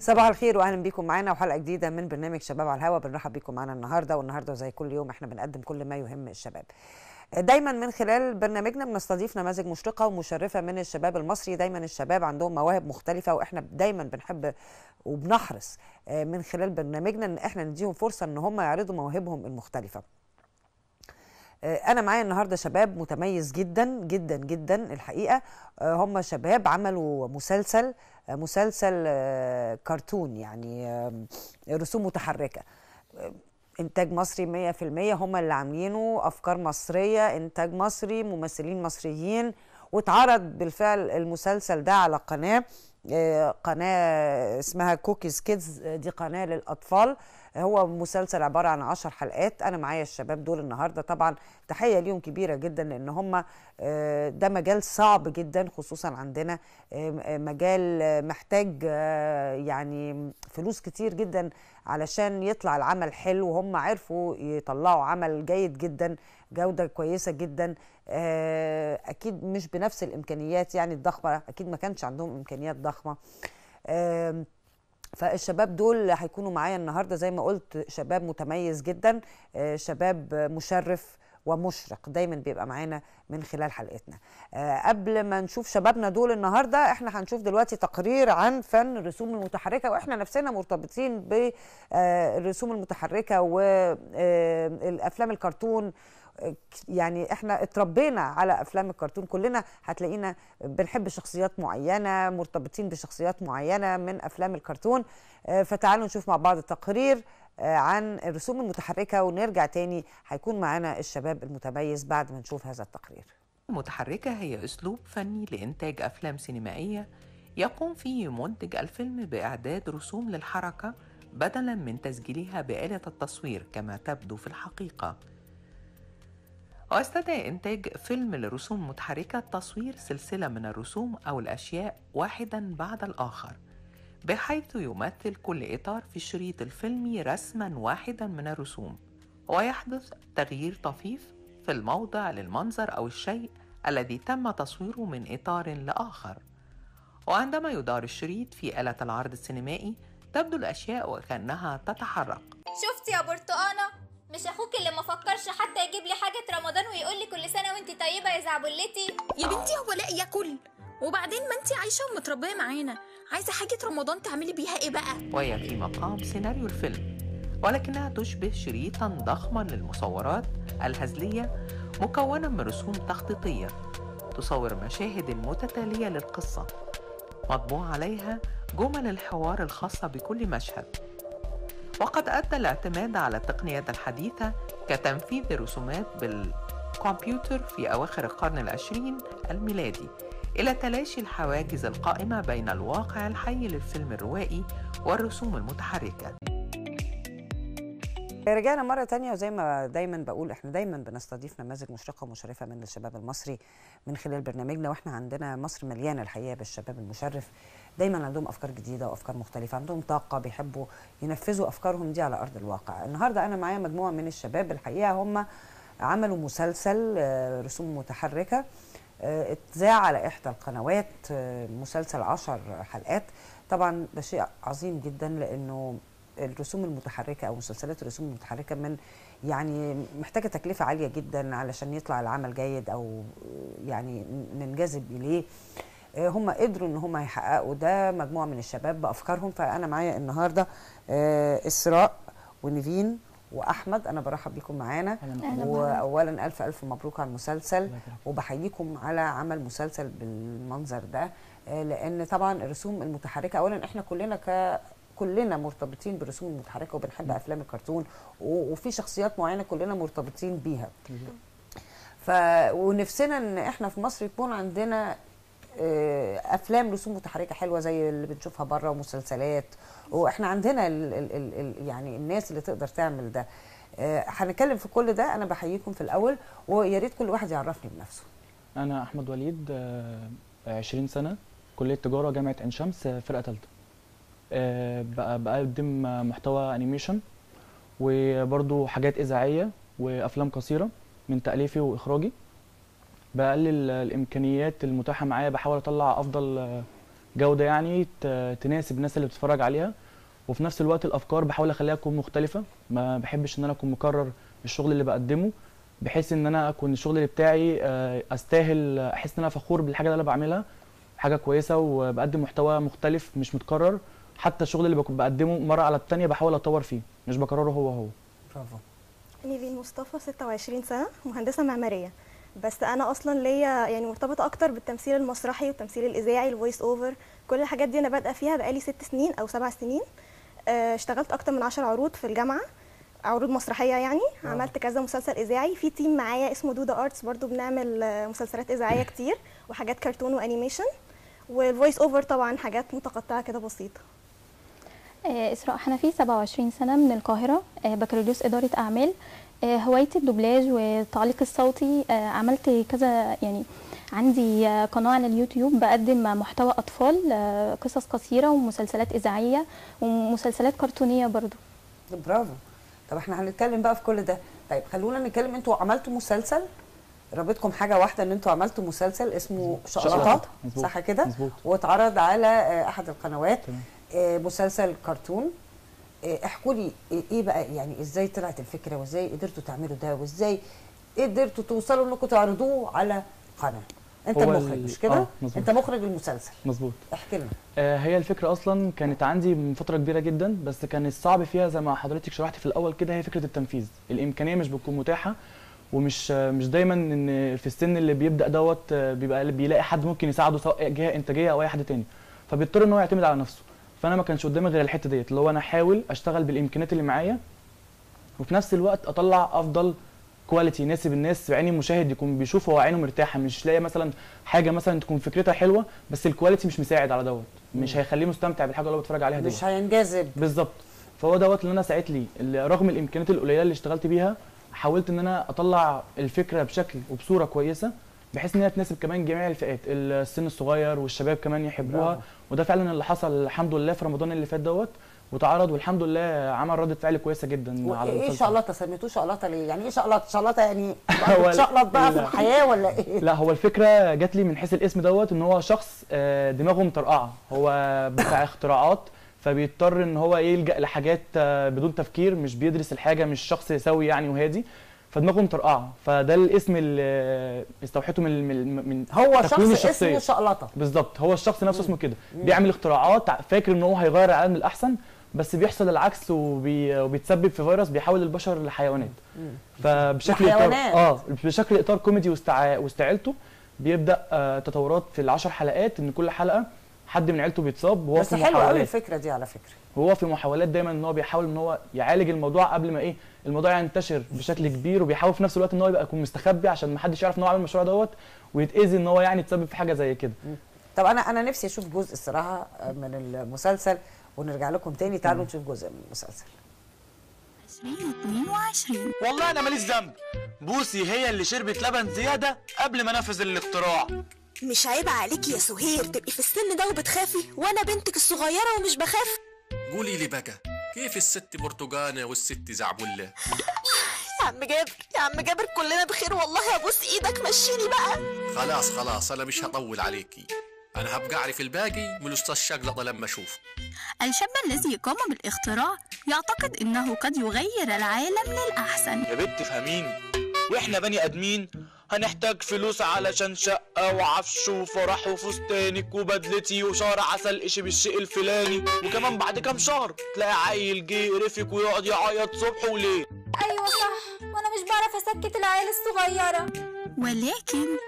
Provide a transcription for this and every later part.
صباح الخير واهلا بيكم معانا وحلقة جديدة من برنامج شباب على الهوا بنرحب بيكم معانا النهارده والنهاردة زي كل يوم إحنا بنقدم كل ما يهم الشباب. دايما من خلال برنامجنا بنستضيف نماذج مشرقة ومشرفة من الشباب المصري دايما الشباب عندهم مواهب مختلفة وإحنا دايما بنحب وبنحرص من خلال برنامجنا إن إحنا نديهم فرصة إن هم يعرضوا مواهبهم المختلفة. أنا معايا النهارده شباب متميز جدا جدا جدا الحقيقة هم شباب عملوا مسلسل مسلسل كرتون يعني رسوم متحركة. إنتاج مصري 100% هم اللي عاملينه أفكار مصرية إنتاج مصري ممثلين مصريين. واتعرض بالفعل المسلسل ده على قناة قناة اسمها كوكيز كيدز دي قناة للأطفال. هو مسلسل عبارة عن 10 حلقات. أنا معايا الشباب دول النهارده. طبعا تحية ليهم كبيرة جدا لأن هم ده مجال صعب جدا خصوصا عندنا مجال محتاج يعني فلوس كتير جدا علشان يطلع العمل حلو. وهم عرفوا يطلعوا عمل جيد جدا جودة كويسة جدا. أكيد مش بنفس الإمكانيات يعني الضخمة أكيد ما كانش عندهم إمكانيات ضخمة. فالشباب دول هيكونوا معايا النهارده. زي ما قلت شباب متميز جدا شباب مشرف ومشرق. دايما بيبقى معانا من خلال حلقتنا. قبل ما نشوف شبابنا دول النهارده إحنا هنشوف دلوقتي تقرير عن فن الرسوم المتحركة وإحنا نفسنا مرتبطين بالرسوم المتحركة والافلام الكرتون يعني إحنا اتربينا على أفلام الكرتون. كلنا هتلاقينا بنحب شخصيات معينة مرتبطين بشخصيات معينة من أفلام الكرتون. فتعالوا نشوف مع بعض تقرير عن الرسوم المتحركة. ونرجع تاني هيكون معانا الشباب المتميز بعد ما نشوف هذا التقرير. المتحركة هي أسلوب فني لإنتاج أفلام سينمائية يقوم فيه منتج الفيلم بإعداد رسوم للحركة بدلاً من تسجيلها بآلة التصوير كما تبدو في الحقيقة. ويستدعي إنتاج فيلم لرسوم متحركة تصوير سلسلة من الرسوم أو الأشياء واحدا بعد الآخر بحيث يمثل كل إطار في الشريط الفيلمي رسما واحدا من الرسوم ويحدث تغيير طفيف في الموضع للمنظر أو الشيء الذي تم تصويره من إطار لآخر. وعندما يدار الشريط في آلة العرض السينمائي تبدو الأشياء وكأنها تتحرك. شفت يا برتقانة؟ مش أخوك اللي ما فكرش حتى يجيب لي حاجة رمضان ويقول لي كل سنة وانت طيبة يا زعبلتي؟ يا بنتي هو لا ياكل وبعدين ما انت عايشة ومتربية معانا. عايزة حاجة رمضان تعملي بيها إيه بقى؟ وهي في مقام سيناريو الفيلم. ولكنها تشبه شريطا ضخما للمصورات الهزلية مكونا من رسوم تخطيطية تصور مشاهد متتالية للقصة مطبوع عليها جمل الحوار الخاصة بكل مشهد. وقد أدى الاعتماد على التقنيات الحديثة كتنفيذ الرسومات بالكمبيوتر في أواخر القرن العشرين الميلادي إلى تلاشي الحواجز القائمة بين الواقع الحي للفيلم الروائي والرسوم المتحركة. رجعنا مرة تانية وزي ما دايما بقول إحنا دايما بنستضيف نماذج مشرقة ومشرفة من الشباب المصري من خلال برنامجنا وإحنا عندنا مصر مليانة الحقيقة بالشباب المشرف. دايما عندهم أفكار جديدة وأفكار مختلفة عندهم طاقة بيحبوا ينفذوا أفكارهم دي على أرض الواقع. النهاردة أنا معايا مجموعة من الشباب الحقيقة هم عملوا مسلسل رسوم متحركة اتذاع على إحدى القنوات مسلسل عشر حلقات. طبعا ده شيء عظيم جدا لأنه الرسوم المتحركة أو مسلسلات الرسوم المتحركة من يعني محتاجة تكلفة عالية جدا علشان يطلع العمل جيد أو يعني ننجذب إليه. هم قدروا إن هم يحققوا ده مجموعة من الشباب بأفكارهم. فأنا معايا النهارده إسراء ونيفين وأحمد. أنا برحب بكم معانا. واولا ألف ألف مبروك على المسلسل. وبحييكم على عمل مسلسل بالمنظر ده لأن طبعا الرسوم المتحركة اولا إحنا كلنا ك كلنا مرتبطين بالرسوم المتحركة وبنحب أفلام الكرتون وفي شخصيات معينة كلنا مرتبطين بيها. ف ونفسنا إن إحنا في مصر يكون عندنا أفلام رسوم متحركة حلوة زي اللي بنشوفها بره ومسلسلات. وإحنا عندنا ال ال ال يعني الناس اللي تقدر تعمل ده. هنتكلم في كل ده. أنا بحييكم في الأول ويا ريت كل واحد يعرفني بنفسه. أنا أحمد وليد 20 سنة كلية تجارة جامعة عين شمس فرقة ثالثه بقدم محتوى انيميشن وبرضو حاجات إذاعية وأفلام قصيرة من تأليفي وإخراجي. بقلل الإمكانيات المتاحة معايا بحاول أطلع أفضل جودة يعني تناسب الناس اللي بتتفرج عليها. وفي نفس الوقت الأفكار بحاول أخليها تكون مختلفة. ما بحبش إن أنا أكون مكرر الشغل اللي بقدمه بحيث إن أنا أكون الشغل اللي بتاعي آه، أستاهل أحس إن أنا فخور بالحاجة اللي أنا بعملها. حاجة كويسة وبقدم محتوى مختلف مش متكرر. حتى الشغل اللي بكون بقدمه مرة على التانية بحاول أطور فيه مش بكرره هو هو. برافو. نيفين مصطفى 26 سنة مهندسة معمارية. بس أنا أصلا ليا يعني مرتبطة أكتر بالتمثيل المسرحي والتمثيل الإذاعي ال voice over كل الحاجات دي أنا بادئة فيها بقالي ست سنين أو سبع سنين. آه، اشتغلت أكتر من عشر عروض في الجامعة عروض مسرحية يعني. آه. عملت كذا مسلسل إذاعي. في team معايا اسمه دودا Arts برضو بنعمل آه، مسلسلات إذاعية كتير وحاجات كرتون و animation. وال voice over طبعا حاجات متقطعة كده بسيطة. آه، إسراء حنفي 27 سنة من القاهرة. آه، بكالوريوس إدارة أعمال. آه، هوايتي الدوبلاج والتعليق الصوتي آه، عملت كذا يعني عندي آه، قناة على اليوتيوب بقدم محتوى أطفال آه، قصص قصيرة ومسلسلات إذاعية ومسلسلات كرتونية برضو. برافو. طب إحنا هنتكلم بقى في كل ده. طيب خلونا نتكلم أنتوا عملتوا مسلسل؟ رابطكم حاجة واحدة ان أنتوا عملتوا مسلسل اسمه شقلطه صح كده؟ مظبوط. واتعرض على آه، أحد القنوات. آه، مسلسل كرتون. آه، احكوا لي إيه بقى يعني إزاي طلعت الفكرة وازاي قدرتوا تعملوا ده وازاي قدرتوا توصلوا انكم تعرضوه على قناة. انت المخرج ال- مش كده؟ آه،. انت مخرج المسلسل. مظبوط. احكي لنا. آه، هي الفكرة أصلا كانت عندي من فترة كبيرة جدا بس كان الصعب فيها زي ما حضرتك شرحتي في الأول كده هي فكرة التنفيذ. الإمكانية مش بتكون متاحة ومش آه، مش دايما إن في السن اللي بيبدأ دوت آه، بيبقى بيلاقي حد ممكن يساعده سواء جهة إنتاجية أو أي حد تاني. فبيضطر إن هو يعتمد على نفسه. فأنا ما كانش قدامي غير الحتة ديت اللي هو أنا أحاول أشتغل بالإمكانيات اللي معايا وفي نفس الوقت أطلع أفضل quality يناسب الناس بعين المشاهد يكون بيشوف هو عينه مرتاحة مش لاقي مثلا حاجة مثلا تكون فكرتها حلوة بس ال quality مش مساعد على دوت مش هيخليه مستمتع بالحاجة اللي هو بيتفرج عليها دي مش هينجذب. بالظبط. فهو دوت اللي أنا ساعت لي اللي رغم الإمكانيات القليلة اللي اشتغلت بيها حاولت إن أنا أطلع الفكرة بشكل وبصورة كويسة بحيث ان هي تناسب كمان جميع الفئات السن الصغير والشباب كمان يحبوها برافو. وده فعلا اللي حصل الحمد لله في رمضان اللي فات دوت وتعرض والحمد لله عمل ردة فعل كويسة جدا على إيه المسلسل شقلطه سميتوه شقلطه ليه؟ يعني إيه شقلطه؟ شقلطه يعني بتشقلط بقى في. الحياة ولا إيه؟ لا هو الفكرة جات لي من حيث الاسم دوت إن هو شخص آه، دماغه مطرقعه هو بتاع اختراعات فبيضطر إن هو يلجأ لحاجات آه، بدون تفكير مش بيدرس الحاجة مش شخص سوي يعني وهادي فدماغه مطرقعة. فده الاسم اللي استوحيته من من من هو شخص الشخصية. اسمه شقلطة. بالظبط. هو الشخص نفسه اسمه كده. بيعمل اختراعات فاكر ان هو هيغير العالم للأحسن بس بيحصل العكس وبي... وبيتسبب في فيروس بيحول البشر لحيوانات. فبشكل اطار. آه بشكل إطار كوميدي واستع... واستعيلته بيبدأ آه تطورات في العشر حلقات إن كل حلقة حد من عيلته بيتصاب وهو بس في حلوة قوي محاولات. الفكرة دي على فكرة. وهو في محاولات دايما إن هو بيحاول إن هو يعالج الموضوع قبل ما إيه الموضوع ينتشر بشكل كبير وبيحاول في نفس الوقت إن هو يبقى يكون مستخبي عشان ما حدش يعرف إن هو عامل المشروع دوت ويتأذي إن هو يعني يتسبب في حاجة زي كده. طب أنا أنا نفسي أشوف جزء الصراحة من المسلسل ونرجع لكم تاني تعالوا نشوف جزء من المسلسل. 2022 والله أنا ماليش ذنب. بوسي هي اللي شربت لبن زيادة قبل ما انفذ الاختراع مش عيب عليكي يا سهير تبقي في السن ده وبتخافي وأنا بنتك الصغيرة ومش بخاف. قولي لي بقى كيف الست برتقانة والست زعبلة؟ يا عم جابر يا عم جابر كلنا بخير والله ابوس إيدك مشيني بقى. خلاص خلاص أنا مش هطول عليكي. أنا هبقى أعرف الباقي من الأستاذ شقلطة لما أشوف. الشاب الذي قام بالاختراع يعتقد إنه قد يغير العالم للأحسن. يا بنت فهميني وإحنا بني آدمين هنحتاج فلوس علشان شقة وعفش وفرح وفستانك وبدلتي وشهر عسل إشي بالشيء الفلاني. وكمان بعد كام شهر تلاقي عيل جه يقرفك ويقعد يعيط صبح وليل. أيوه صح وأنا مش بعرف أسكت العيال الصغيرة. ولكن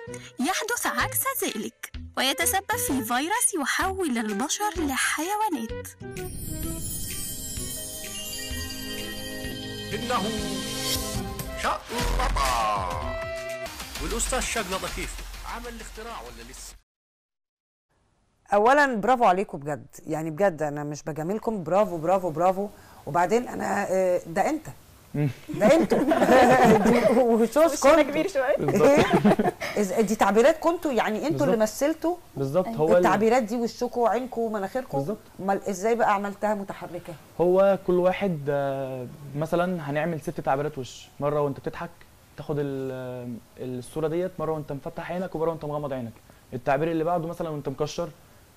يحدث عكس ذلك ويتسبب في فيروس يحول البشر لحيوانات. إنه شقلطة والأستاذ شقلطة كيفه عمل الاختراع ولا لسه؟ اولا برافو عليكم بجد يعني بجد أنا مش بجاملكم برافو برافو برافو. وبعدين أنا آه، ده أنت. ده أنتوا وشوش وشنا كبير شوية. إز- دي تعبيرات كنتوا يعني أنتوا اللي مثلتوا؟ بالظبط هو ال- التعبيرات دي وشكوا وعينكم ومناخيركم بالظبط. أمال إزاي بقى عملتها متحركة؟ هو كل واحد آه، مثلا هنعمل ست تعبيرات وش مرة وانت بتضحك تاخد ال- آه، الصورة ديت مرة وانت مفتح عينك ومرة وانت مغمض عينك. التعبير اللي بعده مثلا وانت مكشر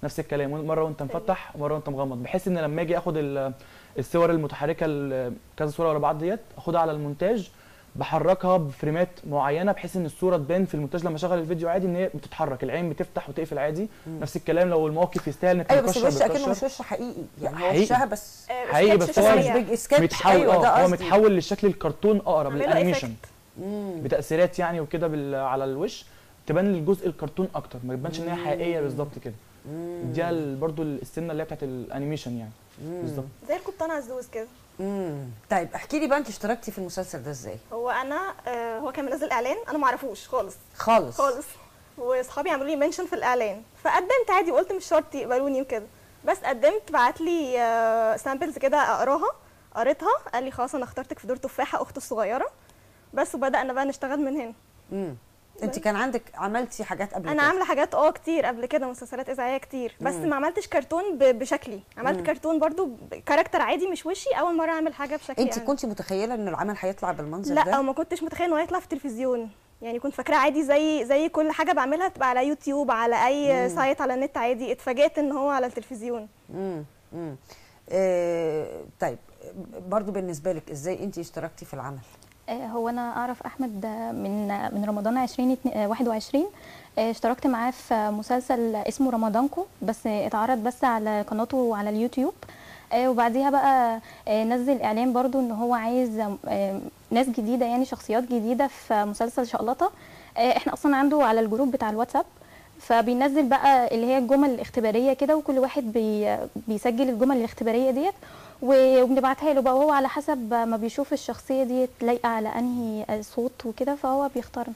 نفس الكلام مرة وانت مفتح ومرة وانت مغمض. بحيث إن لما أجي آخد ال- الصور المتحركة ال- كذا صورة ورا بعض ديت آخدها على المونتاج بحركها ب frameات معينة بحيث إن الصورة تبان في المونتاج لما أشغل الفيديو عادي إن هي بتتحرك العين بتفتح وتقفل عادي. نفس الكلام لو الموقف يستاهل إنك أيوه بس الوش أكنه. مش وش حقيقي. يعني هو حقيقي. وشها بس حقيقي بس هو مش بيج سكتش متحول أيوه ده آه هو. متحول للشكل الكرتون أقرب عامله لل animation. مم. بتأثيرات يعني وكده بال- على الوش تبان الجزء الكرتون أكتر ما تبانش إن هي حقيقية بالظبط كده. دي برضو السنة اللي هي بتاعت ال animation يعني. بالظبط. زي القبطان عزوز كده. امم طيب احكي لي بقى انت اشتركتي في المسلسل ده إزاي؟ هو أنا آه هو كان منزل إعلان أنا ما اعرفوش خالص. خالص؟ خالص. وأصحابي عملوا لي mention في الإعلان. فقدمت عادي وقلت مش شرط يقبلوني وكده. بس قدمت بعت لي samples كده أقراها قريتها. قال لي خلاص أنا اخترتك في دور تفاحة اخته الصغيرة. بس وبدأنا بقى نشتغل من هنا. امم انت كان عندك عملتي حاجات قبل أنا كده؟ عاملة حاجات آه كتير قبل كده مسلسلات إذاعية كتير. بس مم. ما عملتش كرتون بشكلي. عملت مم. كرتون برضو character عادي مش وشي أول مرة أعمل حاجة بشكلي انت أنا. كنت متخيلة إن العمل هيطلع بالمنظر لا ده؟ ما كنتش متخيلة إنه هيطلع في التلفزيون. يعني كنت فاكراه عادي زي زي كل حاجة بعملها تبقى على يوتيوب على أي مم. site على النت عادي. اتفاجئت إن هو على التلفزيون. امم امم آه طيب برضو بالنسبة لك إزاي انت اشتركتي في العمل؟ هو أنا أعرف أحمد آه، من آه، من رمضان 2021 آه، اشتركت معاه في مسلسل اسمه رمضانكو بس آه، اتعرض بس على قناته على اليوتيوب. آه، وبعديها بقى آه، نزل إعلان برضو إن هو عايز آه، ناس جديدة يعني شخصيات جديدة في مسلسل شقلطة. آه، إحنا أصلا عنده على الجروب بتاع الواتساب. فبينزل بقى اللي هي الجمل الاختبارية كده وكل واحد بي بيسجل الجمل الاختبارية ديت وبنبعتها له بقى وهو على حسب ما بيشوف الشخصية دي لايقة على أنهي صوت وكده فهو بيختارنا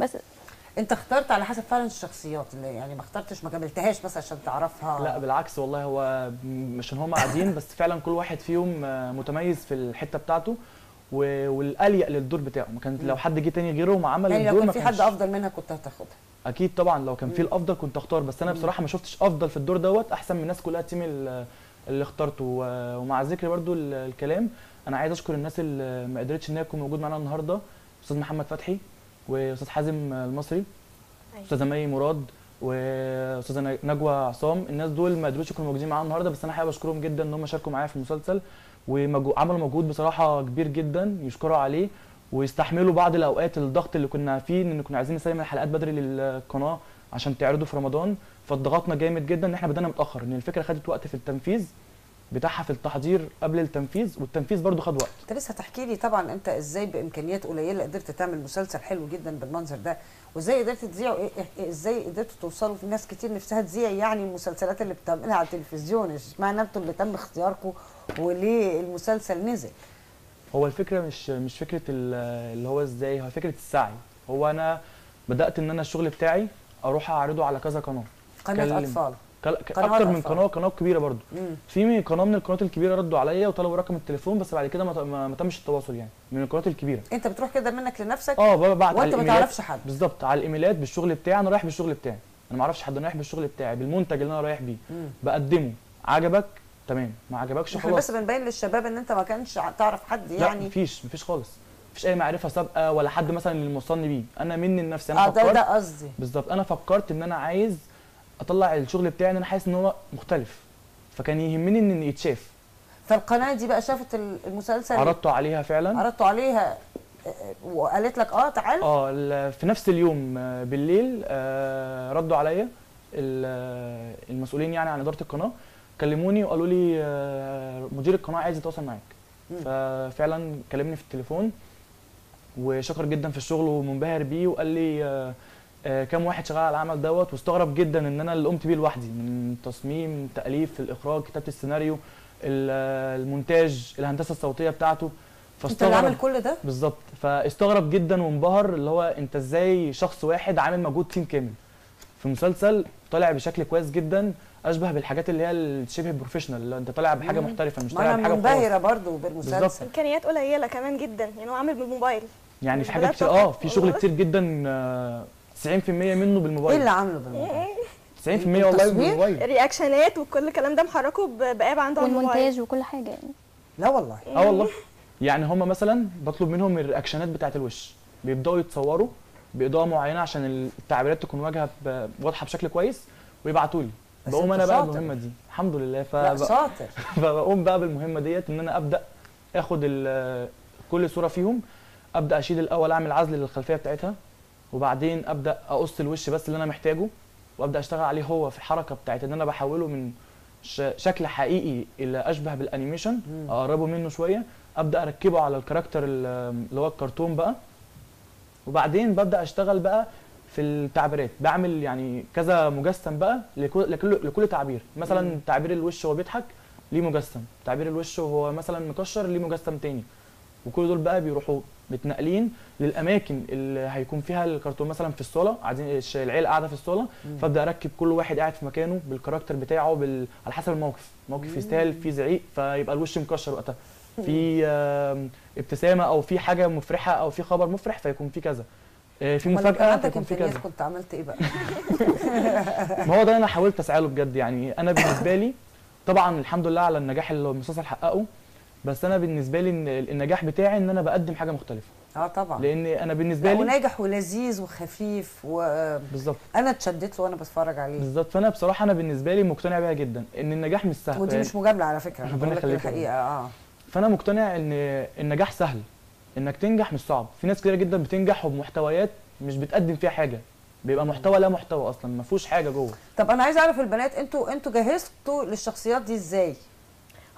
بس انت اخترت على حسب فعلا الشخصيات اللي يعني ما اخترتش ما قابلتهاش مثلا عشان تعرفها. لا بالعكس والله هو م- عشان هم قاعدين بس فعلا كل واحد فيهم متميز في الحتة بتاعته والأليق للدور بتاعه. ما كان لو حد جه تاني غيره وما عمل يعني لو الدور كان ما في حد أفضل منها كنت هتاخدها. أكيد طبعا لو كان في الأفضل كنت أختار بس أنا بصراحة ما شفتش أفضل في الدور دوت أحسن من الناس كلها ال team ال- اللي اخترته. ومع ذكر برضو ال- الكلام أنا عايز أشكر الناس اللي ما قدرتش إن هي تكون موجود معانا النهارده أستاذ محمد فتحي وأستاذ حازم المصري أستاذة مي مراد وأستاذة نجوى عصام. الناس دول ما قدروش يكونوا موجودين معانا النهارده بس أنا حابب أشكرهم جدا إن هم شاركوا معايا في المسلسل وعملوا مجهود بصراحة كبير جدا يشكروا عليه. ويستحملوا بعض الأوقات الضغط اللي كنا فيه إن كنا عايزين نسلم الحلقات بدري للقناة عشان تعرضوا في رمضان. فضغطنا جامد جدا إن إحنا بدأنا متأخر إن الفكرة خدت وقت في التنفيذ بتاعها في التحضير قبل التنفيذ والتنفيذ برضو خد وقت. أنت لسه هتحكي لي طبعا أنت إزاي بإمكانيات قليلة قدرت تعمل مسلسل حلو جدا بالمنظر ده وإزاي قدرت تذيعه إيه- إيه- إزاي قدرتوا توصلوا في ناس كتير نفسها تذيع يعني المسلسلات اللي بتعملها على التلفزيون؟ اشمعنى أنتوا اللي تم اختياركم وليه المسلسل نزل؟ هو الفكرة مش مش فكرة ال- اللي هو إزاي هو فكرة السعي. هو أنا بدأت إن أنا الشغل بتاعي أروح أعرضه على كذا قناة. قناة أطفال. كل- أكتر من. قناة قناة كبيرة برضو. مم. في من قناة من القنوات الكبيرة ردوا عليا وطلبوا رقم التليفون بس بعد كده ما, ما, ما تمش التواصل يعني من القنوات الكبيرة. أنت بتروح كده منك لنفسك آه ببعت وأنت ما. تعرفش حد. بالظبط على الإيميلات بالشغل بتاعي أنا رايح بالشغل بتاعي. أنا ما أعرفش حد أنا رايح بالشغل بتاعي بالمنتج اللي أنا رايح بيه. مم. بقدمه. عجبك؟ تمام. ما عجبكش خلاص. بس بنبين للشباب إن أنت ما كانش تعرف حد لا يعني. مفيش مفيش خالص. مفيش أي معرفة سابقة ولا حد مثلا اللي موصلني بيه. أنا مني لنفسي. أنا آه ده فكرت ده قصدي. بالظبط. أنا فكرت إن أنا عايز أطلع الشغل بتاعي إن أنا حاسس إن هو مختلف. فكان يهمني إن يتشاف. فالقناة دي بقى شافت ال- المسلسل. عرضته عليها فعلا. عرضتوا عليها آه، آه، وقالت لك آه تعال. آه في نفس اليوم آه، بالليل آه، ردوا عليا ال- آه، المسؤولين يعني عن إدارة القناة. كلموني وقالوا لي آه، مدير القناة عايز يتواصل معاك. ففعلا كلمني في التليفون وشكر جدا في الشغل ومنبهر بيه وقال لي آه، آه، كام واحد شغال على العمل دوت. واستغرب جدا إن أنا اللي قمت بيه لوحدي من تصميم تأليف الإخراج كتابة السيناريو ال- المونتاج الهندسة الصوتية بتاعته. أنت اللي عامل كل ده؟ بالظبط. فاستغرب جدا وانبهر اللي هو أنت إزاي شخص واحد عامل مجهود تيم كامل. في مسلسل طالع بشكل كويس جدا. أشبه بالحاجات اللي هي الشبه professional اللي أنت طالع بحاجة. محترفة مش طالع أنا بحاجة منبهرة برضو بالمسلسل. إمكانيات قليلة كمان جدا يعني هو عامل بالموبايل. يعني في حاجات كتير آه في شغل والله. كتير جدا آه، 90% منه إيه بالموبايل اللي عامله بالموبايل؟ 90% والله التصوير؟ بالموبايل. ال reactionات وكل الكلام ده محركه باب عنده على الموبايل. والمونتاج وكل حاجة يعني. لا والله. آه والله. يعني هم مثلا بطلب منهم ال reactionات بتاعت الوش. بيبدأوا يتصوروا بإضاءة معينة عشان التعبيرات تكون واجهة واضحة بشكل كويس ويبعتوا لي بقوم أنا بقى. المهمه دي. الحمد لله. ف شاطر. فبقوم بقى بالمهمة ديت إن أنا أبدأ آخد كل صورة فيهم أبدأ أشيل الأول أعمل عزل للخلفية بتاعتها وبعدين أبدأ أقص الوش بس اللي أنا محتاجه وأبدأ أشتغل عليه هو في الحركة بتاعت إن أنا بحوله من شكل حقيقي إلى أشبه بالأنيميشن. أقربه منه شوية. أبدأ أركبه على الكاركتر ال- اللي هو الكرتون بقى. وبعدين ببدأ أشتغل بقى في التعبيرات. بعمل يعني كذا مجسم بقى لكل لكل, لكل تعبير. مثلا تعبير الوش وهو بيضحك ليه مجسم. تعبير الوش وهو مثلا مكشر ليه مجسم تاني. وكل دول بقى بيروحوا متنقلين للأماكن اللي هيكون فيها الكرتون. مثلا في الصالة قاعدين العيله قاعدة في الصالة فأبدأ أركب كل واحد قاعد في مكانه بالكاركتر بتاعه بال... على حسب الموقف. موقف يستاهل فيه زعيق فيبقى الوش مكشر وقتها. في ابتسامة أو في حاجة مفرحة أو في خبر مفرح فيكون في كذا. في لو كان مفاجأة عندك فيكون في امكانيات كذا كنت عملت إيه بقى؟ ما هو ده أنا حاولت أسعى له بجد يعني. أنا بالنسبة لي طبعا الحمد لله على النجاح اللي المسلسل حققه بس أنا بالنسبة لي النجاح بتاعي إن أنا بقدم حاجة مختلفة. آه طبعا. لأن أنا بالنسبة لي وناجح ولذيذ وخفيف وأنا بالظبط. اتشدت له وأنا بتفرج عليه. بالظبط. فأنا بصراحة أنا بالنسبة لي مقتنع بيها جدا إن النجاح مش سهل. ودي مش مجاملة على فكرة أنا ربنا يخليك الحقيقة آه. فأنا مقتنع إن النجاح سهل. إنك تنجح مش صعب. في ناس كتير جدا بتنجح وبمحتويات مش بتقدم فيها حاجة. بيبقى محتوى لا محتوى أصلا ما فيهوش حاجة جوه. طب أنا عايزه أعرف البنات أنتوا أنتوا جهزتوا للشخصيات دي إزاي؟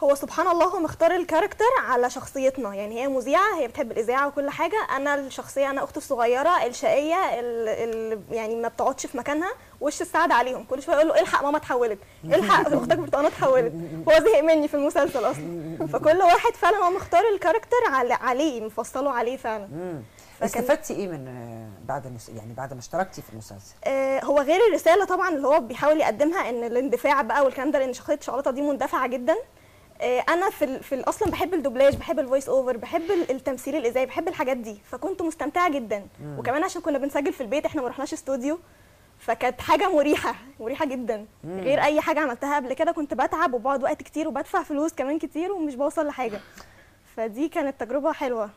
هو سبحان الله هو مختار الكاركتر على شخصيتنا. يعني هي مذيعة هي بتحب الإذاعة وكل حاجة. أنا الشخصية أنا اخته الصغيرة الشقية اللي يعني ما بتقعدش في مكانها. وش السعد عليهم؟ كل شوية يقول له إلحق ماما اتحولت. إلحق أختك برتقانه اتحولت هو زهق مني في المسلسل أصلا. فكل واحد فعلا هو مختار ال character عليه مفصله عليه فعلا. استفدتي إيه من بعد المس... يعني بعد ما اشتركتي في المسلسل؟ آه، هو غير الرسالة طبعا اللي هو بيحاول يقدمها إن الاندفاع بقى والكلام ده لأن شخصية شوكولاته دي مندفعة جدا. أنا في ال- في أصلا بحب الدوبلاج بحب ال voice over بحب ال- التمثيل الإذاعي بحب الحاجات دي فكنت مستمتعة جدا مم. وكمان عشان كنا بنسجل في البيت إحنا ما رحناش استوديو فكانت حاجة مريحة مريحة جدا مم. غير أي حاجة عملتها قبل كده كنت بتعب وبقعد وقت كتير وبدفع فلوس كمان كتير ومش بوصل لحاجة فدي كانت تجربة حلوة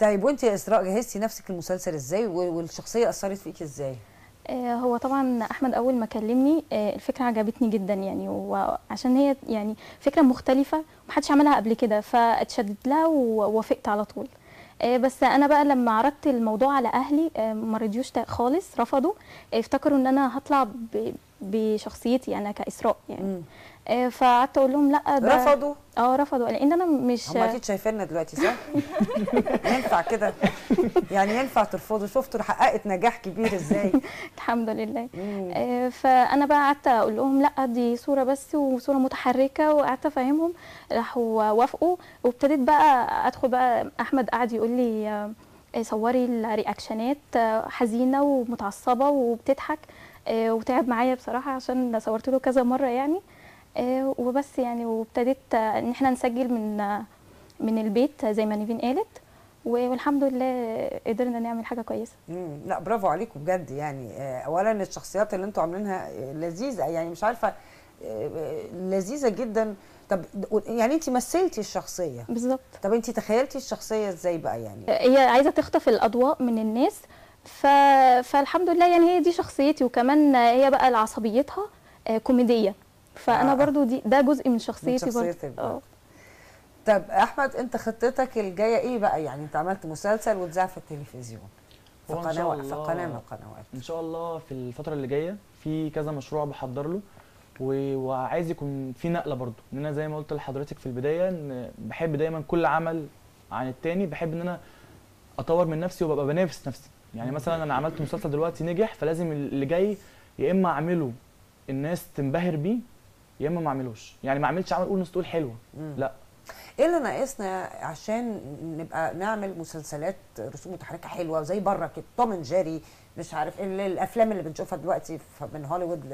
طيب وانت يا إسراء جهزتي نفسك للمسلسل إزاي والشخصية أثرت فيكي إزاي؟ آه، هو طبعا أحمد أول ما كلمني آه، الفكرة عجبتني جدا يعني وعشان هي يعني فكرة مختلفة ومحدش عملها قبل كده فاتشدت لها ووافقت على طول. آه، بس أنا بقى لما عرضت الموضوع على أهلي ما رضيوش خالص رفضوا افتكروا إن أنا هطلع بشخصيتي أنا كإسراء يعني. آه، فقعدت أقول لهم لا ده رفضوا؟ آه رفضوا. لأن أنا مش هم أكيد شايفيننا دلوقتي صح؟ ينفع كده؟ يعني ينفع ترفضوا؟ شفتوا حققت نجاح كبير إزاي؟ الحمد لله. آه، فأنا بقى قعدت أقول لهم لا دي صورة بس وصورة متحركة وقعدت أفهمهم. راحوا وافقوا. وابتديت بقى أدخل بقى أحمد قعد يقول لي آه، صوري الرياكشنات آه، حزينة ومتعصبة وبتضحك. آه، وتعب معايا بصراحة عشان صورت له كذا مرة يعني. آه، وبس يعني وابتديت آه، إن إحنا نسجل من آه، من البيت زي ما نيفين قالت والحمد لله قدرنا نعمل حاجة كويسة. مم. لا برافو عليكم بجد يعني. آه، اولا الشخصيات اللي أنتوا عاملينها آه، لذيذة يعني مش عارفة آه، آه، لذيذة جدا. طب يعني انت مثلتي الشخصية. بالظبط. طب انت تخيلتي الشخصية إزاي بقى يعني؟ هي عايزة تخطف الأضواء من الناس ف... فالحمد لله يعني هي دي شخصيتي. وكمان هي بقى عصبيتها آه، كوميدية. فأنا آه. برضو دي ده جزء من شخصيتي شخصيتك برضو. برضو. آه. طب أحمد أنت خطتك الجاية إيه بقى؟ يعني أنت عملت مسلسل وتذاع في التلفزيون في هو إن شاء قناه في الله- قناة من القنوات. إن شاء الله في الفترة اللي جاية في كذا مشروع بحضر له و- وعايز يكون في نقلة برضو. إن أنا زي ما قلت لحضرتك في البداية إن بحب دايما كل عمل عن التاني بحب إن أنا أطور من نفسي وببقى بنافس نفسي. يعني مثلا أنا عملت مسلسل دلوقتي نجح فلازم اللي جاي يا إما أعمله الناس تنبهر بيه يا إما ما أعملوش. يعني ما أعملش عمل أقول الناس تقول حلوة. مم. لا. إيه اللي ناقصنا عشان نبقى نعمل مسلسلات رسوم متحركة حلوة زي بره كده؟ توم جيري مش عارف ال- الأفلام اللي بنشوفها دلوقتي من هوليوود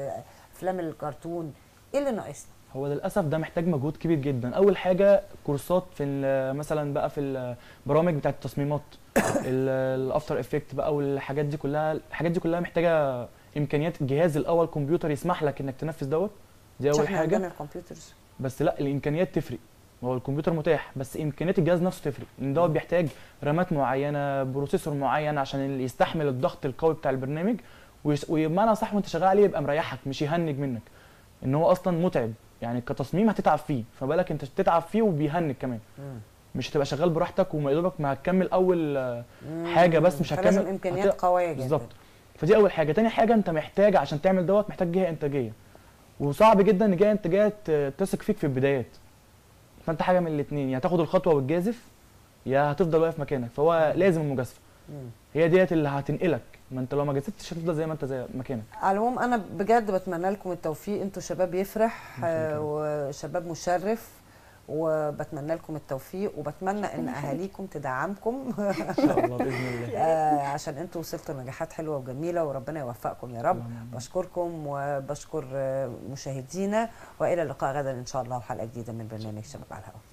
افلام الكرتون. إيه اللي ناقصنا؟ هو للأسف ده محتاج مجهود كبير جدا. أول حاجة كورسات في مثلا بقى في البرامج بتاعة التصميمات ال After Effect بقى والحاجات دي كلها. الحاجات دي كلها محتاجة إمكانيات. الجهاز الأول كمبيوتر يسمح لك إنك تنفذ دوت. دي أول حاجة. ال computers. بس لا الإمكانيات تفرق. هو الكمبيوتر متاح بس إمكانيات الجهاز نفسه تفرق. لأن دوت بيحتاج رامات معينة processor معين عشان اللي يستحمل الضغط القوي بتاع البرنامج وبمعنى صح وأنت شغال عليه يبقى مريحك مش يهنج منك. إن هو أصلا متعب. يعني كتصميم هتتعب فيه فبالك أنت تتعب فيه وبيهنك كمان. مم. مش هتبقى شغال براحتك وما يدوبك ما هتكمل أول مم. حاجة بس مش هتكمل إمكانيات هت- قوية جدا. بالظبط. فدي أول حاجة. تاني حاجة أنت محتاج عشان تعمل دوت محتاج جهة إنتاجية. وصعب جدا إن جهه انتاجيه ت- تثق فيك في البدايات. فأنت حاجة من الاثنين يا تاخد الخطوة وتجازف يا هتفضل واقف مكانك. فهو لازم المجازفة. هي ديت اللي هتنقلك. ما أنت لو ما جازفتش هتفضل زي ما أنت زي مكانك. على العموم أنا بجد بتمنى لكم التوفيق. أنتوا شباب يفرح آه، وشباب مشرف. وبتمنى لكم التوفيق وبتمنى إن أهاليكم تدعمكم. إن شاء الله بإذن الله. آه، عشان أنتوا وصلتوا لنجاحات حلوة وجميلة وربنا يوفقكم يا رب. بشكركم وبشكر مشاهدينا وإلى اللقاء غدا إن شاء الله وحلقة جديدة من برنامج شباب على الهواء.